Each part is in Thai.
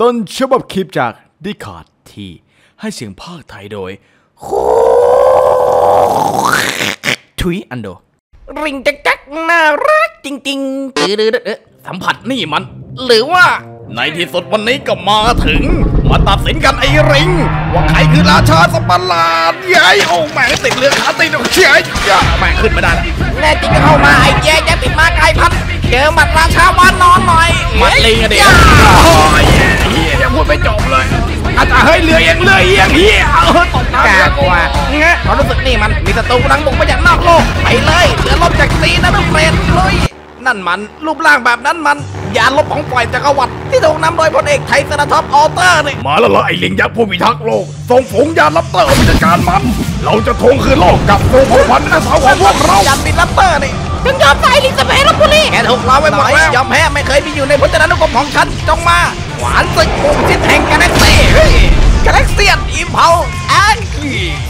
ต้นฉบับคลิปจากดิคาร์ดที่ให้เสียงภาคไทยโดยทุยอันโด ริงจักจักน่ารักจริงๆตืดเอ๊ะสัมผัสนี่มัน หรือว่า ในที่สุดวันนี้ก็มาถึง มาตัดสินกันไอ้ริง ว่าใครคือราชาสปาร์ลาดยัยโอ้แม่งติดเรือขาติดเฉยแม่งขึ้นไม่ได้แล้วแน่จริงก็เข้ามาไอ้แย่จะติดมากายพันเจอหมัดราชาวานนอนหน่อยมัดลิงอะดิโอ้ยเอาจจะเฮ้ยเรือเอียงเรือเอียงเฮียเออตกน้ำกากว่าเงี้ยความรู้สึกนี่มันมีศัตรูกำลังบุกมาจากนอกโลกไปเลยเรือลบจากซีนะทุกเฟรนเลยนั่นมันรูปร่างแบบนั้นมันยานลบของฝ่ายจักรวรรดิที่ถูกนำโดยพลเอกไทยสนาท็อปออเตอร์นี่มาแล้วล่ะไอ้ลิงยักษ์ผู้พิทักษ์โลกส่งฝูงยานลับเตอร์ออกไปจัดการมัน เราจะทวงคืนโลกกลับสู่เผ่าพันธุ์และสาวของพวกเรายานบินลับเตอร์นี่ถึงยอมตายลิงสเปรลบุรีแกถูกเราไว้หมดแล้วยอมแพ้ไม่เคยมีอยู่ในพจนานุกรมของฉันจงมา หวานศึกปุ่มชิดแห่งกาแล็กซี่เฮ้ยกาแล็กเซียนอิมเพลแอน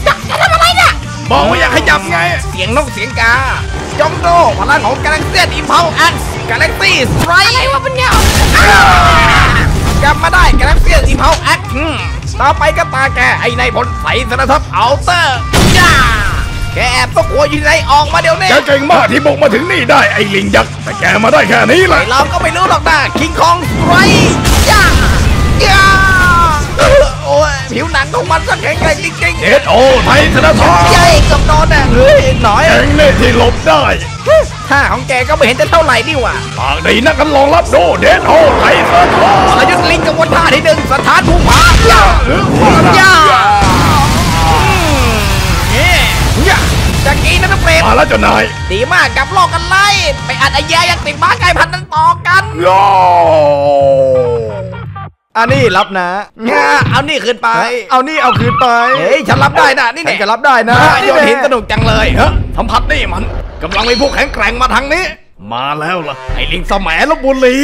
จะทำอะไรเนี่ยบอกว่าอยากขยับไง เสียงนกเสียงกาจองโดพลังของกาแล็กเซียนอิมเพลแอนกาแล็กซี่สไตรอะไรวะเป็นเนี่ยกลับมาได้กาแล็กเซียนอิมเพลแอนต่อไปก็ตาแกไอ้นายพลใสสนทัพอัลเตอร์ย่าแกแอบตกหัวอยู่ในออกมาเดี๋ยวนี้แกเก่งมากที่บุกมาถึงนี่ได้ไอ้ลิงยักษ์แต่แกมาได้แค่นี้แหละไอเราก็ไม่รู้หรอกนะคิงคองไร หนังของมันก็แข็งแกร่งจริงเดดโอไทยธนทรๆใหญ่กับนอนน่ะเฮ้ยหน่อยแข่งเล่ที่หลบได้ท่าของแกก็ไม่เห็นจะเท่าไหร่นี่หว่าปากดีนักกันลองรับดูเดดโอไทยธนทรสยุทธลิงกับวนท่าที่หนึ่งสถานภูมิผาย่าย่าเนี่ยย่าจากกี้นะทุกเปรตมาแล้วเจ้านายดีมากกลับโลกกันไล่ไปอัดไอ้แย่ยังติดบ้ากายพันธุ์นั้นต่อกันโย่ อันนี้รับนะง่าเอานี่ขึ้นไป เอานี่เอาคืนไปเฮ้ยฉันรับได้นะนี่ฉัเนี่นยจะรับได้นะโยนหินสนุกจังเลยเฮ้ยสัมผัสนี่มันกำลังมีพวกแข็งแกร่งมาทางนี้ มาแล้วล่ะไอ้ลิงสมัยลบบุรี